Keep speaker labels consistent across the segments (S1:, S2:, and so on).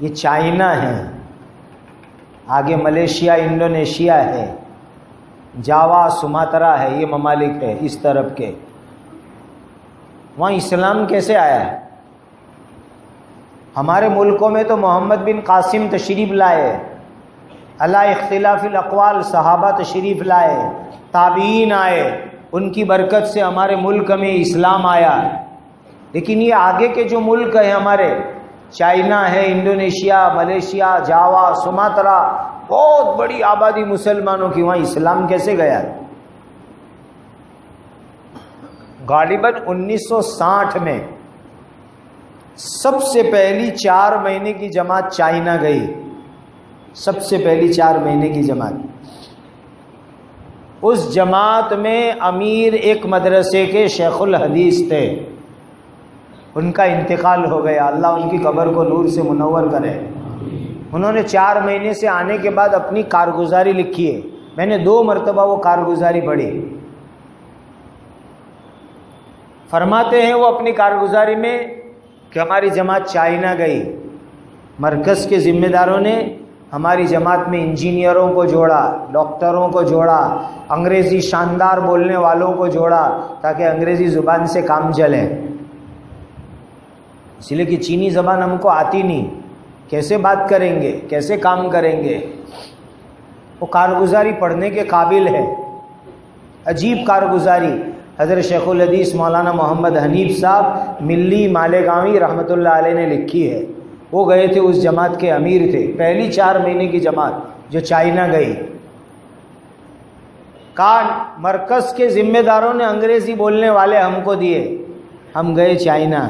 S1: یہ چائنا ہے۔ آگے ملیشیا، انڈونیشیا ہے۔ جاوا، سماترا ہے، یہ ممالک ہے، اس طرف کے۔ وہاں اسلام کیسے آیا؟ ہے ہمارے ملکوں میں تو محمد بن قاسم تشریف لائے۔ اللہ اختلاف الاقوال، صحابہ تشریف لائے۔ تابعین آئے۔ ان کی برکت سے ہمارے ملک میں اسلام آیا۔ لیکن یہ آگے کے جو ملک ہیں ہمارے چائنا ہے، انڈونیشیا، ملیشیا، جاوا، سماترا، بہت بڑی آبادی مسلمانوں کی، وہاں اسلام کیسے گیا؟ غالباً انیس سو ساٹھ میں سب سے پہلی چار مہینے کی جماعت چائنا گئی۔ سب سے پہلی چار مہینے کی جماعت۔ اس جماعت میں امیر ایک مدرسے کے شیخ الحدیث تھے۔ ان کا انتقال ہو گیا۔ اللہ ان کی قبر کو نور سے منور کرے۔ انہوں نے چار مہینے سے آنے کے بعد اپنی کارگزاری لکھی ہے۔ میں نے دو مرتبہ وہ کارگزاری پڑھی۔ فرماتے ہیں وہ اپنی کارگزاری میں کہ ہماری جماعت چائنا گئی۔ مرکز کے ذمہ داروں نے ہماری جماعت میں انجینئروں کو جوڑا، ڈاکٹروں کو جوڑا، انگریزی شاندار بولنے والوں کو جوڑا تاکہ انگریزی زبان سے کام چلے اس لیے کہ چینی زبان ہم کو آتی نہیں۔ کیسے بات کریں گے؟ کیسے کام کریں گے؟ وہ کارگزاری پڑھنے کے قابل ہے۔ عجیب کارگزاری۔ حضرت شیخ الحدیث مولانا محمد حنیف صاحب ملی مالیگاوی رحمۃ اللہ علیہ نے لکھی ہے۔ وہ گئے تھے اس جماعت کے امیر تھے۔ پہلی چار مہینے کی جماعت جو چائنا گئی۔ کان مرکز کے ذمہ داروں نے انگریزی بولنے والے ہم کو دیے۔ ہم گئے چائنا۔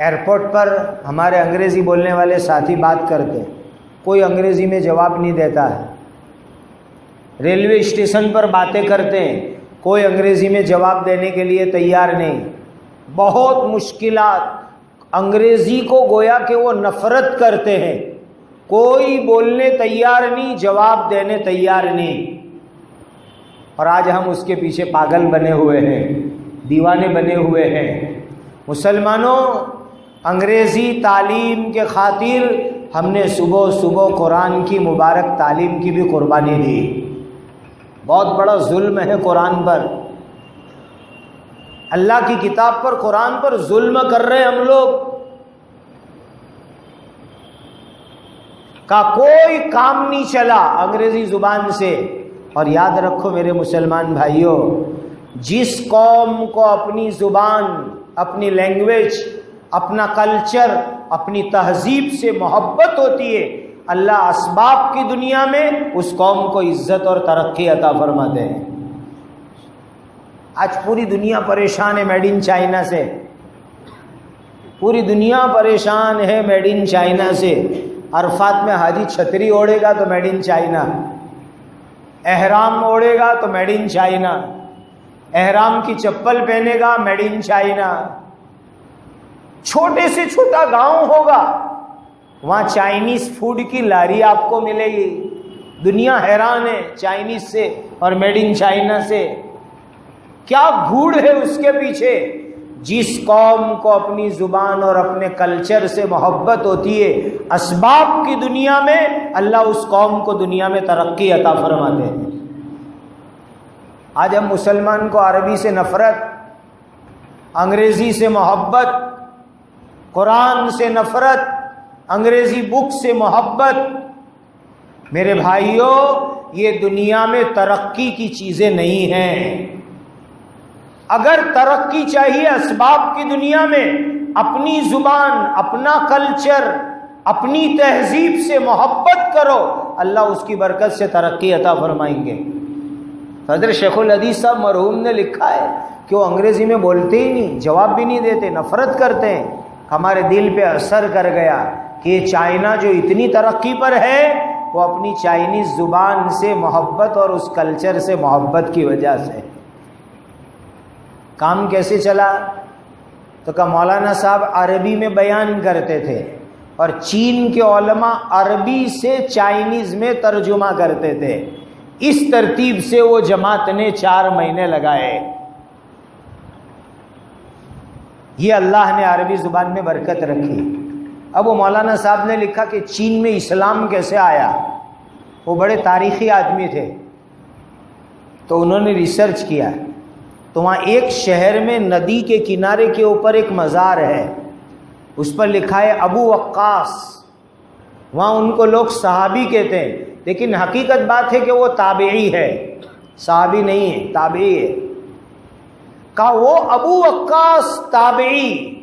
S1: ایئرپورٹ پر ہمارے انگریزی بولنے والے ساتھی بات کرتے کوئی انگریزی میں جواب نہیں دیتا ہے۔ ریلوے اسٹیشن پر باتیں کرتے ہیں۔ کوئی انگریزی میں جواب دینے کے لیے تیار نہیں۔ بہت مشکلات۔ انگریزی کو گویا کہ وہ نفرت کرتے ہیں۔ کوئی بولنے تیار نہیں، جواب دینے تیار نہیں۔ اور آج ہم اس کے پیچھے پاگل بنے ہوئے ہیں، دیوانے بنے ہوئے ہیں۔ مسلمانوں انگریزی تعلیم کے خاطر ہم نے صبح صبح قرآن کی مبارک تعلیم کی بھی قربانی دی۔ بہت بڑا ظلم ہے قرآن پر۔ اللہ کی کتاب پر قرآن پر ظلم کر رہے ہم لوگ۔ کا کوئی کام نہیں چلا انگریزی زبان سے۔ اور یاد رکھو میرے مسلمان بھائیوں جس قوم کو اپنی زبان، اپنی لینگویج اپنا کلچر، اپنی تہذیب سے محبت ہوتی ہے۔ اللہ اسباب کی دنیا میں اس قوم کو عزت اور ترقی عطا فرماتے ہیں۔ آج پوری دنیا پریشان ہے میڈ ان چائنا سے۔ پوری دنیا پریشان ہے میڈ ان چائنا سے۔ عرفات میں حاجی چھتری اوڑھے گا تو میڈ ان چائنا۔ احرام اوڑھے گا تو میڈ ان چائنا۔ احرام کی چپل پہنے گا میڈ ان چائنا۔ چھوٹے سے چھوٹا گاؤں ہوگا۔ وہاں چائنیز فوڈ کی لاری آپ کو ملے گی۔ دنیا حیران ہے چائنیز سے اور میڈ ان چائنا سے۔ کیا گھوڑ ہے اس کے پیچھے؟ جس قوم کو اپنی زبان اور اپنے کلچر سے محبت ہوتی ہے، اسباب کی دنیا میں اللہ اس قوم کو دنیا میں ترقی عطا فرماتے ہیں۔ آج ہم مسلمان کو عربی سے نفرت، انگریزی سے محبت قرآن سے نفرت، انگریزی بک سے محبت۔ میرے بھائیوں یہ دنیا میں ترقی کی چیزیں نہیں ہیں۔ اگر ترقی چاہیے اسباب کی دنیا میں، اپنی زبان، اپنا کلچر، اپنی تہذیب سے محبت کرو، اللہ اس کی برکت سے ترقی عطا فرمائیں گے۔ حضرت شیخ الحدیث صاحب مرحوم نے لکھا ہے کہ وہ انگریزی میں بولتے ہی نہیں، جواب بھی نہیں دیتے، نفرت کرتے ہیں۔ ہمارے دل پہ اثر کر گیا کہ چائنا جو اتنی ترقی پر ہے، وہ اپنی چائنیز زبان سے محبت اور اس کلچر سے محبت کی وجہ سے۔ کام کیسے چلا؟ تو کہ مولانا صاحب عربی میں بیان کرتے تھے اور چین کے علماء عربی سے چائنیز میں ترجمہ کرتے تھے۔ اس ترتیب سے وہ جماعت نے چار مہینے لگائے۔ یہ اللہ نے عربی زبان میں برکت رکھی۔ اب وہ مولانا صاحب نے لکھا کہ چین میں اسلام کیسے آیا؟ وہ بڑے تاریخی آدمی تھے۔ تو انہوں نے ریسرچ کیا۔ تو وہاں ایک شہر میں ندی کے کنارے کے اوپر ایک مزار ہے۔ اس پر لکھا ہے ابو وقاص۔ وہاں ان کو لوگ صحابی کہتے ہیں، لیکن حقیقت بات ہے کہ وہ تابعی ہے۔ صحابی نہیں ہے، تابعی ہے۔ کہا وہ ابو وقاص تابعی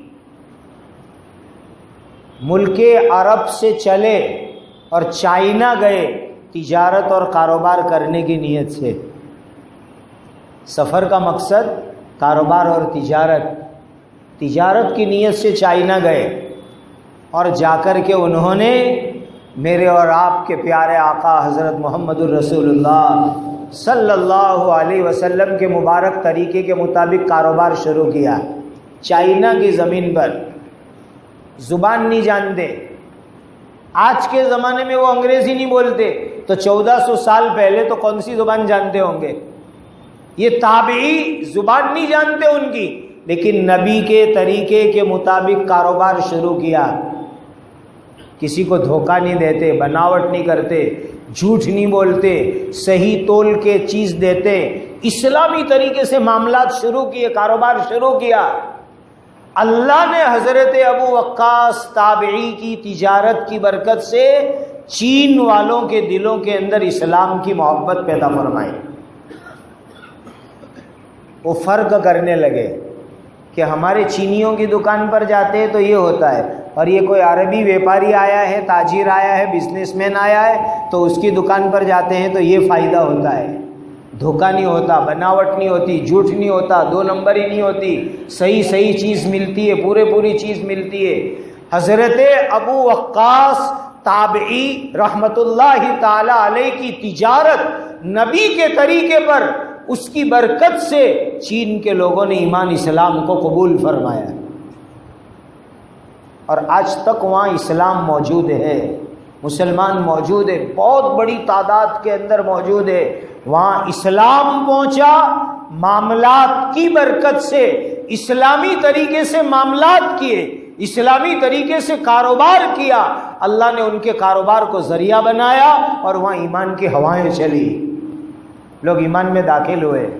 S1: ملک عرب سے چلے اور چائنا گئے تجارت اور کاروبار کرنے کی نیت سے۔ سفر کا مقصد کاروبار اور تجارت۔ تجارت کی نیت سے چائنا گئے اور جا کر کے انہوں نے میرے اور آپ کے پیارے آقا حضرت محمد الرسول اللہ صلی اللہ علیہ وسلم کے مبارک طریقے کے مطابق کاروبار شروع کیا۔ چائنا کی زمین پر۔ زبان نہیں جانتے۔ آج کے زمانے میں وہ انگریزی نہیں بولتے۔ تو چودہ سو سال پہلے تو کون سی زبان جانتے ہوں گے؟ یہ تابعی زبان نہیں جانتے ان کی۔ لیکن نبی کے طریقے کے مطابق کاروبار شروع کیا۔ کسی کو دھوکہ نہیں دیتے، بناوٹ نہیں کرتے۔ جھوٹ نہیں بولتے، صحیح تول کے چیز دیتے۔ اسلامی طریقے سے معاملات شروع کیے، کاروبار شروع کیا۔ اللہ نے حضرت ابو وقاص تابعی کی تجارت کی برکت سے چین والوں کے دلوں کے اندر اسلام کی محبت پیدا فرمائی۔ وہ فرق کرنے لگے کہ ہمارے چینیوں کی دکان پر جاتے ہیں تو یہ ہوتا ہے، اور یہ کوئی عربی ویپاری آیا ہے، تاجر آیا ہے بزنس مین آیا ہے تو اس کی دکان پر جاتے ہیں تو یہ فائدہ ہوتا ہے۔ دھوکہ نہیں ہوتا، بناوٹ نہیں ہوتی، جھوٹ نہیں ہوتا، دو نمبر ہی نہیں ہوتی۔ صحیح صحیح چیز ملتی ہے، پورے پوری چیز ملتی ہے۔ حضرت ابو وقاص تابعی رحمت اللہ تعالی علیہ کی تجارت نبی کے طریقے پر اس کی برکت سے چین کے لوگوں نے ایمان اسلام کو قبول فرمایا۔ اور آج تک وہاں اسلام موجود ہے۔ مسلمان موجود ہے، بہت بڑی تعداد کے اندر موجود ہے۔ وہاں اسلام پہنچا، معاملات کی برکت سے، اسلامی طریقے سے معاملات کیے، اسلامی طریقے سے کاروبار کیا۔ اللہ نے ان کے کاروبار کو ذریعہ بنایا اور وہاں ایمان کی ہوائیں چلی۔ لوگ ایمان میں داخل ہوئے۔